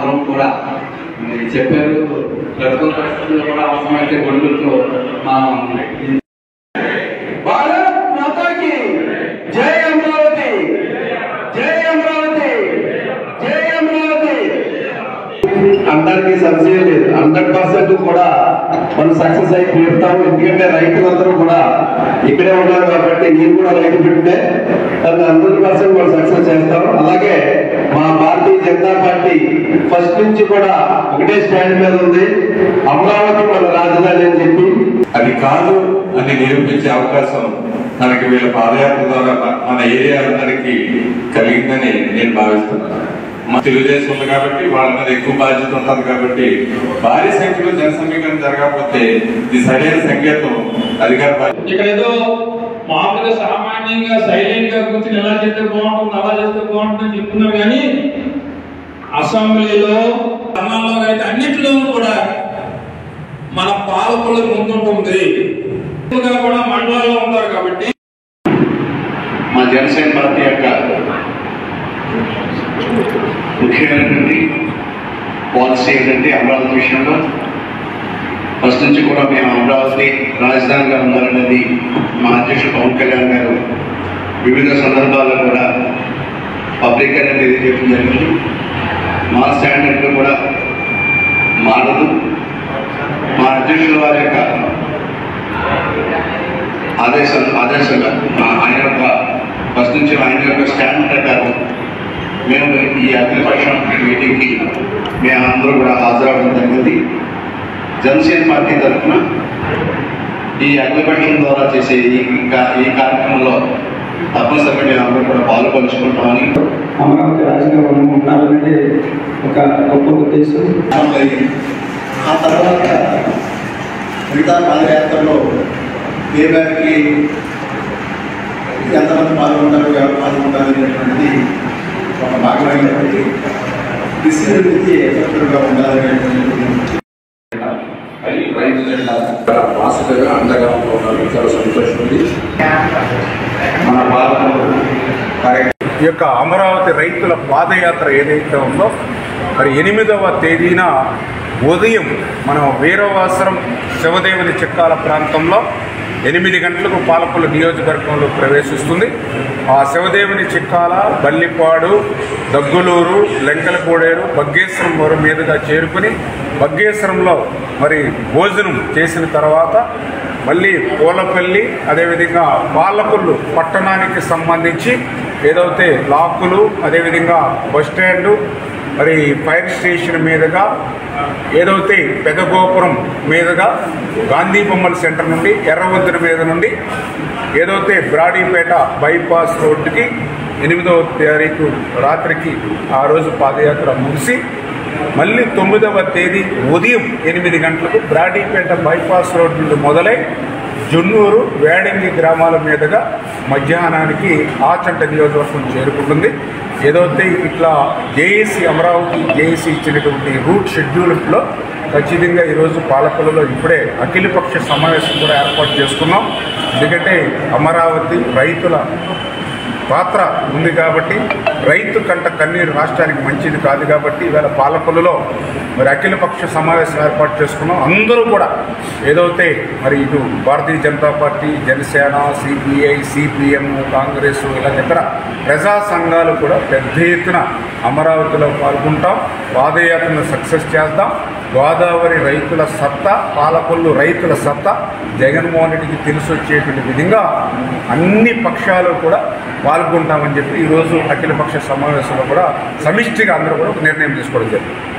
అందరం కూడా. చెప్పారు ప్రస్తుత పరిస్థితుల్లో కూడా అవసరమైతే గొడుగులతో మనం భారత్ మాతాకి జై అమరావతి. జై అమరావతి. జై అమరావతి. అందరికీ సంశయం లేదు. హండ్రెడ్ పర్సెంట్ కూడా మనం సక్సెస్ అయి తీరుతాము. ఎందుకంటే రైతులందరూ కూడా ఇక్కడే ఉన్నారు కాబట్టి నేను కూడా రైతు బిడ్డే దాన్ని హండ్రెడ్ పర్సెంట్ కూడా సక్సెస్ చేస్తాం అలాగే మా భారతీయ జనతా పార్టీ ఫస్ట్ నుంచి కూడా ఒకటే స్టాండ్ మీద ఉంది. అమరావతి మన రాజధాని అని చెప్పి. అది కాదు అని నిరూపించే అవకాశం మనకి వీళ్ళ పాదయాత్ర ద్వారా మన- ఏరియా అందరికీ కలిగిందని నేను భావిస్తున్నాను. తెలుగుదేశం ఉంది కాబట్టి వాళ్ళ మీద ఎక్కువ బాధ్యత ఉంటుంది కాబట్టి భారీ సంఖ్యలో జన సమీకరణ జరగకపోతే ఇది సరైన సంకేతం. అధికార పార్టీ ఇక్కడ ఏదో మామూలుగా సామాన్యంగా సైలెంట్గా కూర్చొని ఎలా చేస్తే బాగుంటుంది అలా చేస్తే బాగుంటుంది చెప్తున్నాం చెప్తున్నారు కానీ అసెంబ్లీలో ధర్నాల్లో అయితే అన్నింటిలోనూ కూడా మన పాలకులు ముందుంటుంది కూడా మండలాల్లో ఉంటారు కాబట్టి మా జనసేన పార్టీ యొక్క ముఖ్యమైనటువంటి పాలసీ ఏంటంటే అమరావతి విషయంలో ఫస్ట్ నుంచి కూడా మేము అమరావతి రాజధానిగా ఉండాలనేది మా అధ్యక్షుడు పవన్ కళ్యాణ్ గారు వివిధ సందర్భాల్లో కూడా పబ్లిక్ అనేది తెలియజేయడం జరిగింది. మా స్టాండర్డ్లు కూడా మారదు. మా అధ్యక్షుల వారి యొక్క ఆదేశం ఆదేశంగా ఆయన యొక్క ఫస్ట్ నుంచి ఆయన యొక్క స్టాండ్ ప్రకారం మేము ఈ అగ్రిపక్షం మీటింగ్కి మేము అందరూ కూడా హాజరవడం జరిగింది. జనసేన పార్టీ తరఫున ఈ అగ్రిపక్షం ద్వారా చేసే ఈ ఈ కార్యక్రమంలో తప్పనిసరిగా మేము అందరూ కూడా పాల్పంచుకుంటామని అమరావతి మనం ఉండాలనేది ఒక గొప్ప ఉద్దేశం. ఆ తర్వాత మిగతా పాదయాత్రలో ఏ గారికి ఎంతమంది పాల్గొంటారు? రైతు అండగా ఉన్నారు చాలా సంతోషం ఉంది మన ఈ యొక్క అమరావతి రైతుల పాదయాత్ర ఏదైతే ఉందో మరి ఎనిమిదవ తేదీన ఉదయం మనం వీరవాసరం శివదేవుని చిక్కాల ప్రాంతంలో ఎనిమిది గంటలకు పాలకొల్లు నియోజకవర్గంలో ప్రవేశిస్తుంది. ఆ శివదేవుని చిక్కాల బల్లిపాడు దగ్గులూరు లెంకలకోడేరు బగ్గేశ్వరం వారి మీదుగా చేరుకుని బగ్గేశ్వరంలో మరి భోజనం చేసిన తర్వాత మళ్ళీ పూలపల్లి అదేవిధంగా పాలకొల్లు పట్టణానికి సంబంధించి ఏదైతే లాకులు అదేవిధంగా బస్ స్టాండు మరి ఫైర్ స్టేషన్ మీదుగా ఏదైతే పెదగోపురం మీదుగా గాంధీ బొమ్మల సెంటర్ నుండి ఎర్రవంతుల మీద నుండి ఏదైతే బ్రాడీపేట బైపాస్ రోడ్డుకి ఎనిమిదవ తారీఖు రాత్రికి ఆ రోజు పాదయాత్ర ముగిసి మళ్ళీ తొమ్మిదవ తేదీ ఉదయం ఎనిమిది గంటలకు బ్రాడీపేట బైపాస్ రోడ్ నుండి మొదలై జున్నూరు వేడంగి గ్రామాల మీదుగా మధ్యాహ్నానికి ఆచంట నియోజకవర్గం చేరుకుంటుంది. ఏదైతే ఇట్లా జేఏసీ అమరావతి జేఏసీ ఇచ్చినటువంటి రూట్ షెడ్యూల్లో ఖచ్చితంగా ఈరోజు పాలకులలో ఇప్పుడే అఖిలపక్ష సమావేశం కూడా ఏర్పాటు చేసుకున్నాం. ఎందుకంటే అమరావతి రైతుల పాత్ర ఉంది కాబట్టి రైతు కంట కన్నీరు రాష్ట్రానికి మంచిది కాదు కాబట్టి ఇవాళ పాలకులలో మరి అఖిలపక్ష సమావేశం ఏర్పాటు చేసుకున్నాం. అందరూ కూడా ఏదైతే మరి ఇటు Bharatiya Janata party Janasena CPI CPM Congress ఇలా ఇతర ప్రజా సంఘాలు కూడా పెద్ద ఎత్తున అమరావతిలో పాల్గొంటాం. పాదయాత్రను సక్సెస్ చేద్దాం గోదావరి రైతుల సత్తా పాలకొల్లు రైతుల సత్తా జగన్మోహన్ రెడ్డికి తెలిసి వచ్చేటువంటి విధంగా అన్ని పక్షాలు కూడా పాల్గొంటామని చెప్పి ఈరోజు అఖిలపక్ష సమావేశంలో కూడా సమిష్టిగా అందరూ కూడా ఒక నిర్ణయం తీసుకోవడం జరిగింది.